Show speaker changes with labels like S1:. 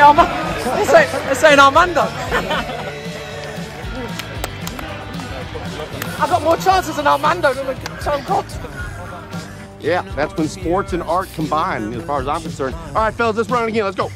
S1: say, they say, saying Armando. I got more chances than Armando than Tom Cox.
S2: Yeah, that's when sports and art combine, as far as I'm concerned. All right, fellas, let's run it again. Let's go.